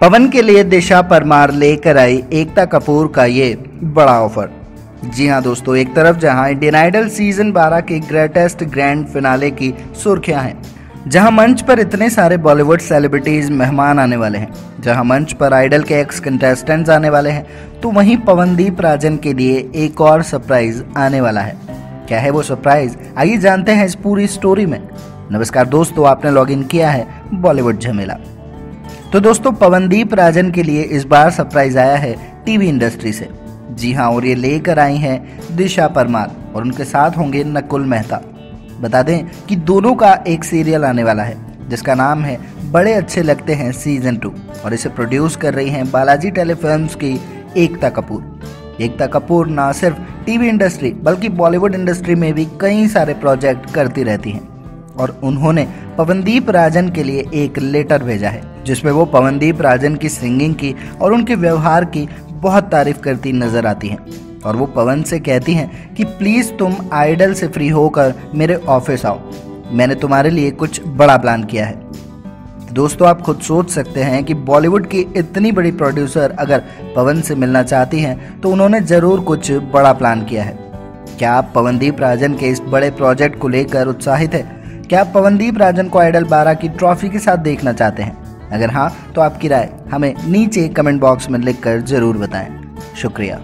पवन के लिए दिशा परमार लेकर आई एकता कपूर का ये बड़ा ऑफ़र। जी हाँ दोस्तों, एक तरफ़ जहाँ इंडियन आइडल सीज़न 12 के ग्रेटेस्ट ग्रैंड फिनाले की सुर्खियाँ हैं, जहाँ मंच पर इतने सारे बॉलीवुड सेलिब्रिटीज मेहमान आने वाले हैं, जहाँ मंच पर आइडल के एक्स कंटेस्टेंट्स आने वाले हैं तो वहीं पवनदीप राजन के लिए एक और सरप्राइज़ आने वाला है। क्या है वो सरप्राइज़ आइए जानते हैं इस पूरी स्टोरी में। नमस्कार दोस्तों, आपने लॉगिन किया है बॉलीवुड झमेला। तो दोस्तों, पवनदीप राजन के लिए इस बार सरप्राइज़ आया है टीवी इंडस्ट्री से। जी हाँ और ये लेकर आई हैं दिशा परमार, और उनके साथ होंगे नकुल मेहता। बता दें कि दोनों का एक सीरियल आने वाला है, जिसका नाम है बड़े अच्छे लगते हैं सीज़न टू और इसे प्रोड्यूस कर रही हैं बालाजी टेलीफिल्म्स की एकता कपूर। एकता कपूर ना सिर्फ़ टीवी इंडस्ट्री बल्कि बॉलीवुड इंडस्ट्री में भी कई सारे प्रोजेक्ट करती रहती हैं। और उन्होंने पवनदीप राजन के लिए एक लेटर भेजा है, जिसमें वो पवनदीप राजन की सिंगिंग की और उनके व्यवहार की बहुत तारीफ़ करती नज़र आती हैं। और वो पवन से कहती हैं कि, प्लीज़ तुम आइडल से फ्री होकर मेरे ऑफ़िस आओ। मैंने तुम्हारे लिए कुछ बड़ा प्लान किया है। दोस्तों, आप खुद सोच सकते हैं कि बॉलीवुड की इतनी बड़ी प्रोड्यूसर अगर पवन से मिलना चाहती हैं तो उन्होंने ज़रूर कुछ बड़ा प्लान किया है। क्या आप पवनदीप राजन के इस बड़े प्रोजेक्ट को लेकर उत्साहित है? क्या आप पवनदीप राजन को आइडल 12 की ट्रॉफी के साथ देखना चाहते हैं? अगर हाँ तो आपकी राय हमें नीचे कमेंट बॉक्स में लिखकर ज़रूर बताएँ। शुक्रिया।